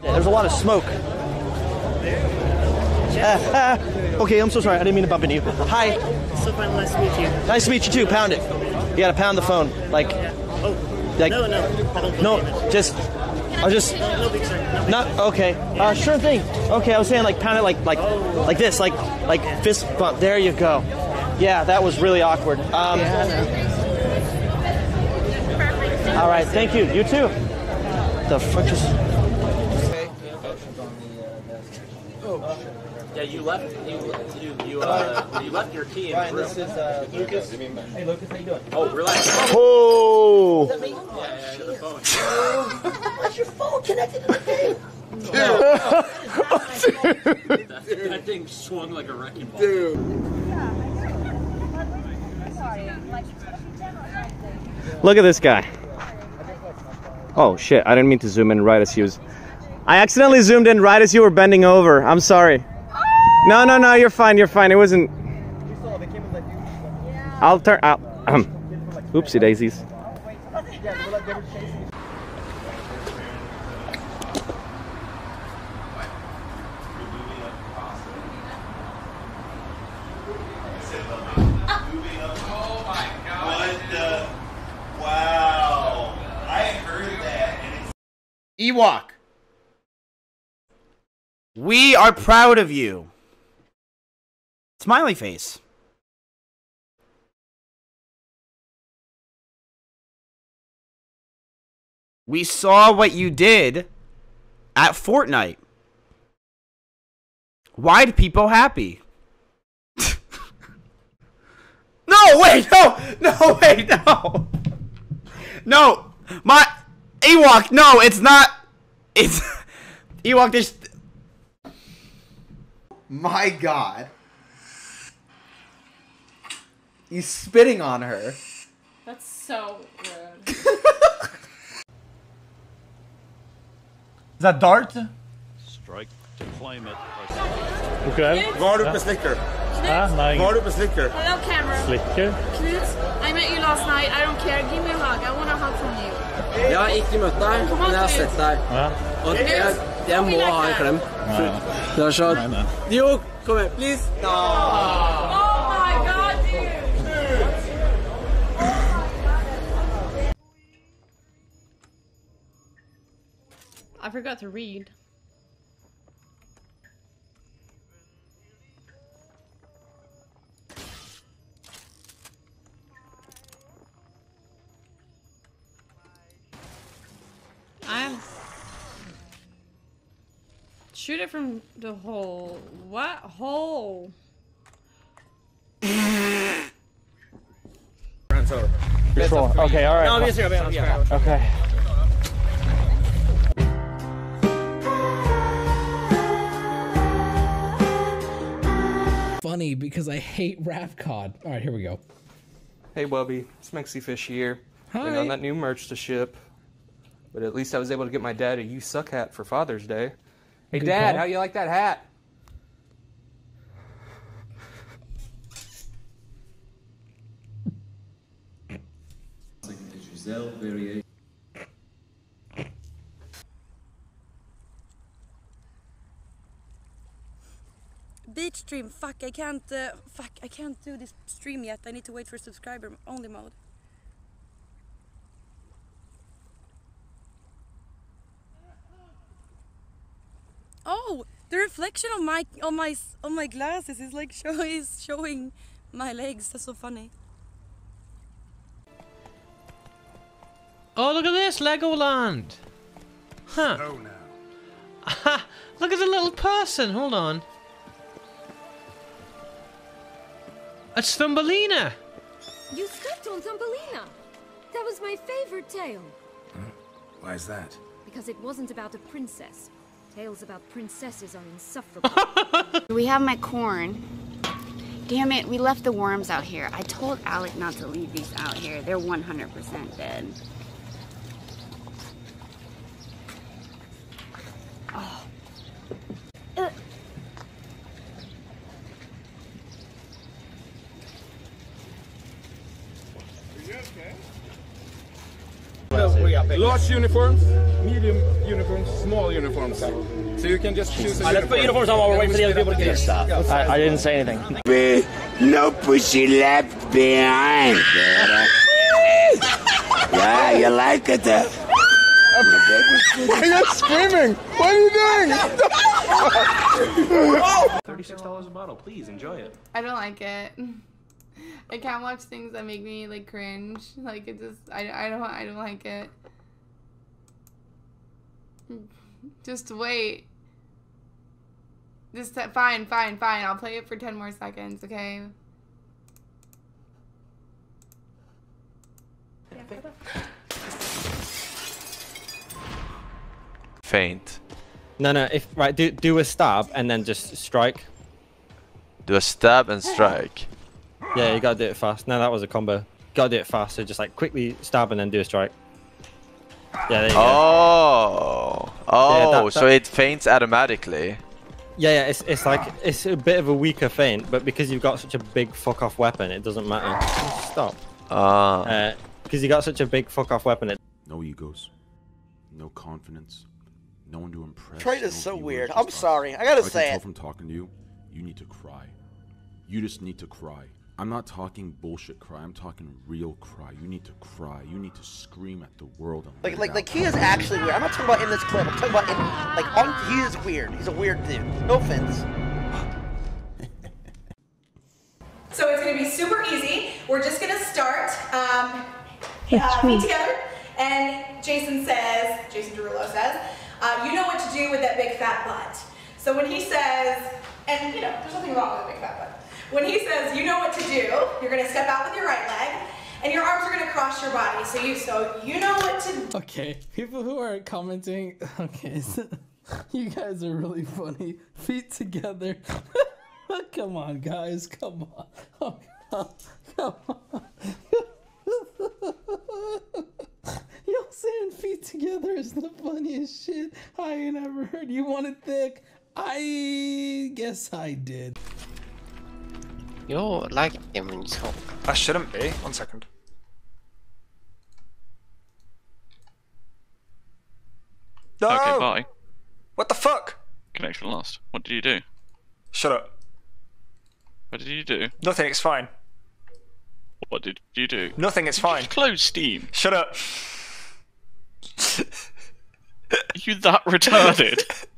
There's a lot of smoke. Uh, uh, okay, I'm so sorry. I didn't mean to bump into you. Hi. So fun, nice to meet you. Nice to meet you too. Pound it. You gotta pound the phone. Like, Oh, like no, no, no, just, I'll just, No, no big sir. No not okay. Uh, sure thing. Okay, I was saying like pound it like like like this, like like fist bump. There you go. Yeah, that was really awkward. Um, all right, thank you. You too. The fuck just. Yeah, you left. You you you uh you left your key in the room. is uh, Lucas. Hey, Lucas, how you doing? Oh, relax. Oh. Yeah, yeah, the phone. What's your phone connected to the thing? That, that thing swung like a wrecking ball. Dude. Look at this guy. Oh shit, I didn't mean to zoom in right as he was. I accidentally zoomed in right as you were bending over. I'm sorry. No, no, no, you're fine, you're fine. It wasn't. I'll turn. I'll, um, oopsie daisies. What the? Wow. I heard that. And it's Ewok. We are proud of you. Smiley face. We saw what you did at Fortnite. Why'd people happy? no, wait, no, no, wait, no. No, my Ewok, no, it's not. It's Ewok. This My god. He's spitting on her. That's so rude. Is that Dart? Strike to claim it. Okay. Var du på Slicker? Ah, nej. Var du på Slicker? Hello, camera. Slicker. Knut, I met you last night. I don't care. Give me a hug. I want a hug from you. Jeg har ikke møtt deg, men jeg har sett deg. Og jeg, jeg må ha en klem. Det er så nej. Jo, kom igjen, please. Oh my god, dude! I forgot to read. Shoot it from the hole. What hole? You're sure? Okay, all right. No, vi ser, vi ser. Okay. Funny because I hate rap cod. All right, here we go. Hey, Bubby. It's Mexi Fish here. Hi. Waiting on that new merch to ship. But at least I was able to get my dad a You Suck hat for Father's Day. Hey, Good Dad, call. how you like that hat? Beach stream. Fuck, I can't. Uh, fuck, I can't do this stream yet. I need to wait for subscriber only mode. Oh, the reflection of my on my on my glasses is like show is showing my legs. That's so funny. Oh, look at this, Legoland. Huh. No, now. Aha! Look at the little person. Hold on. It's Thumbelina. You stepped on Thumbelina. That was my favorite tale. Why is that? Because it wasn't about a princess. Tales about princesses are insufferable. We have my corn. Damn it, we left the worms out here. I told Alec not to leave these out here. They're 100% dead. Oh. Ugh. Are you okay? Large uniforms, medium uniforms, small uniforms. So you can just choose a Let's put uniforms on while we're waiting for the other people to get Stop. I, I didn't say anything. Be No pussy left behind. yeah, you like it. Uh? Why are you screaming? What are you doing? Thirty-six dollars a bottle. Please enjoy it. I don't like it. I can't watch things that make me like cringe. Like it just I, I don't I don't like it. Just wait. Just fine, fine, fine. I'll play it for 10 more seconds, okay? Faint. No, no. If right, do do a stab and then just strike. Do a stab and strike. Yeah, you gotta do it fast. No, that was a combo. Gotta do it fast. So just like quickly stab and then do a strike. Yeah, there you go. Oh. Oh, Yeah, that- so that- it feints automatically. Yeah, yeah. It's it's like it's a bit of a weaker feint, but because you've got such a big fuck off weapon, it doesn't matter. Stop. Ah. Uh, because you got such a big fuck off weapon, it. No egos, no confidence, no one to impress. Trade is no so weird. I'm us. sorry. I gotta can say tell it. from talking to you, you need to cry. You just need to cry. I'm not talking bullshit cry. I'm talking real cry. You need to cry. You need to scream at the world. And Like, let like, like he is actually weird. I'm not talking about in this clip. I'm talking about in, like, on. He is weird. He's a weird dude. No offense. So it's going to be super easy. We're just going to start um, uh, feet together. And Jason says, Jason Derulo says, uh, you know what to do with that big fat butt. So when he says, and you know, there's nothing wrong with a big fat butt. When he says, you know what to do, you're to step out with your right leg, and your arms are to cross your body. So you, so you know what to Okay, people who are commenting, okay, so you guys are really funny. Feet together. come on, guys, come on. Oh, come on. Y'all saying feet together is the funniest shit I ain't ever heard. You want it thick? I guess I did. You're lagging when you talk. I shouldn't be. One second. No! Okay, bye. What the fuck? Connection lost. What did you do? Shut up. What did you do? Nothing, it's fine. What did you do? Nothing, it's fine. Close Steam. Shut up. Are you that retarded?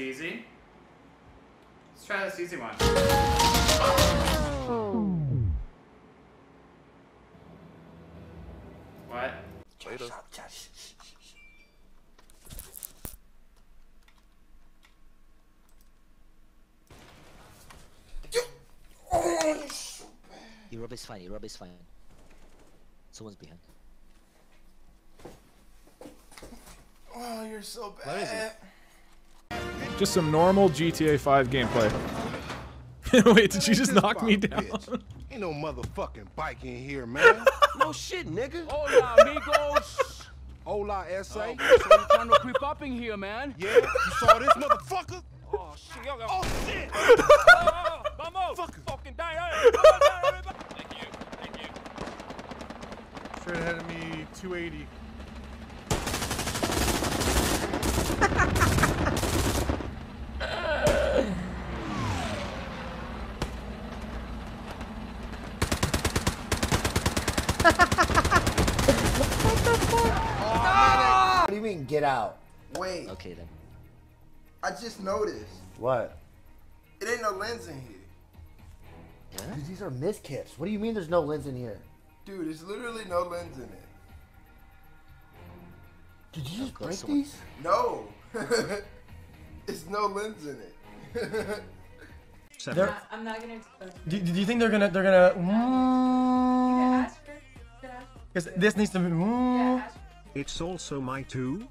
easy. Let's try this easy one. What? Europe is fine, Europe is fine. Someone's behind. Oh, you're so bad. Just some normal GTA 5 gameplay. Wait, did you just knock me down? Bitch. Ain't no motherfucking bike in here, man. no shit, nigga. Oh, Hola, amigos. Hola, SA. So oh, you trying to creep up in here, man? Yeah, you saw this motherfucker? Oh shit! y'all got- Oh, shit! Oh, oh vamos! Fucking die! hey, come on, die, everybody. Thank you. Thank you. Straight ahead of me, 280. What do mean, get out? Wait, Okay then. I just noticed. What? It ain't no lens in here. Dude, these are miskips. What do you mean there's no lens in here? Dude, there's literally no lens in it. Did you just break someone- these? No. it's no lens in it. They're- I'm not gonna. Do, do you think they're gonna they're gonna? Because this needs to be. It's also my two.